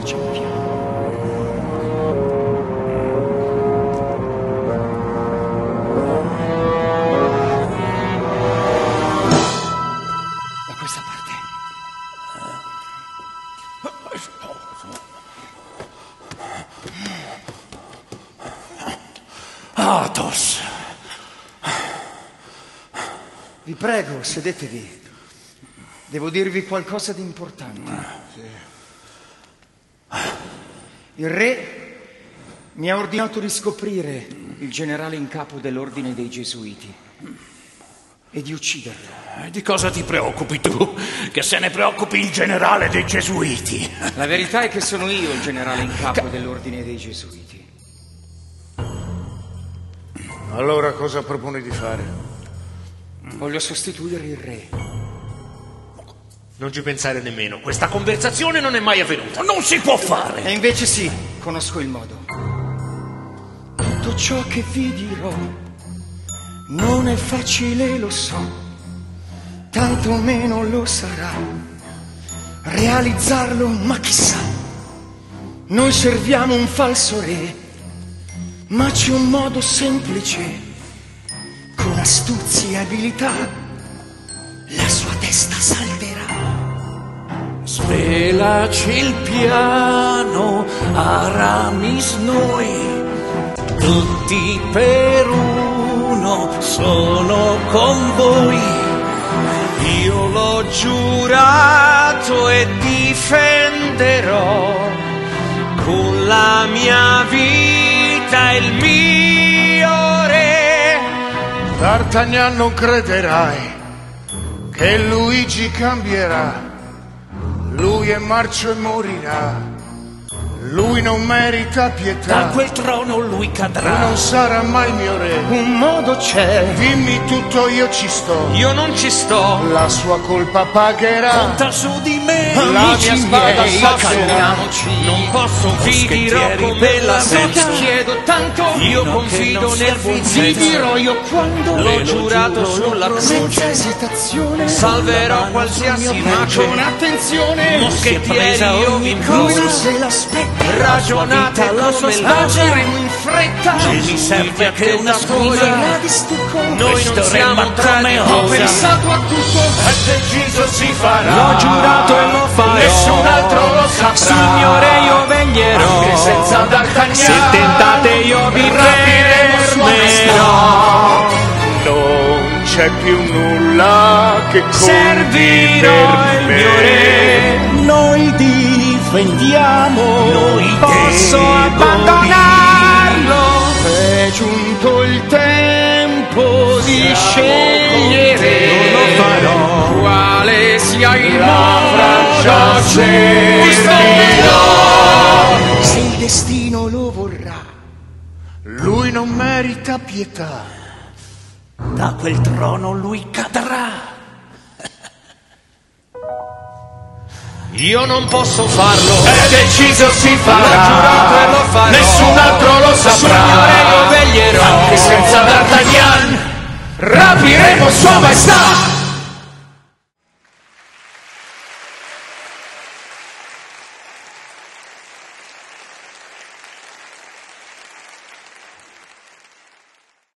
facciamo piano. Da questa parte. Athos. Vi prego, sedetevi. Devo dirvi qualcosa di importante. Il re mi ha ordinato di scoprire il generale in capo dell'ordine dei Gesuiti e di ucciderlo. Eh, Di cosa ti preoccupi tu? Che se ne preoccupi il generale dei Gesuiti. La verità è che sono io il generale in capo dell'ordine dei Gesuiti. Allora cosa proponi di fare? Voglio sostituire il re. Non ci pensare nemmeno. Questa conversazione non è mai avvenuta. Non si può fare. E invece sì, conosco il modo. Tutto ciò che vi dirò non è facile, lo so, tanto meno lo sarà. Realizzarlo, ma chissà, noi serviamo un falso re, ma c'è un modo semplice, con astuzia e abilità, la sua testa salverà. Svelaci il piano, Aramis noi, tutti per uno, sono con voi. Io l'ho giurato e difenderò con la mia vita il mio re. D'Artagnan non crederai che Luigi cambierà. Lui è marcio e morirà. Lui non merita Da pietà. quel trono lui Lui cadrà. non sarà mai mio re. Un modo c'è, Dimmi tutto, io ci sto. Io non ci sto, La sua colpa pagherà. conta su di me. La mia spada calmiamoci. Non posso vi dirò come la senza. chiedo tanto Io confido nel buon Vi dirò io quando L'ho giurato sulla senza croce. esitazione Salverò qualsiasi ma mace. con attenzione Moschettieri io mi curo. se l'aspetta Ragionate sua come sbageremo in fretta Non mi serve che una scusa. Noi non siamo di ho pensato a tutto È deciso si farà. L'ho giurato e lo farò. Nessun altro lo saprà. Signore, io veglierò. Anche senza D'Artagnan. Se tentate io vi fermerò. Non c'è più nulla che conti Servirò per il me. mio re. Noi difendiamo. Noi Posso deboli. abbandonarlo. è giunto il tempo di scegliere Non lo farò. quale sia il La Francia servirò. se il destino lo vorrà Lui non merita pietà. Da quel trono lui cadrà. Io non posso farlo. È deciso si farà. L'ho giurato e lo farò. Nessun altro lo saprà. Signore, io veglierò. Anche senza D'Artagnan. Rapiremo sua maestà.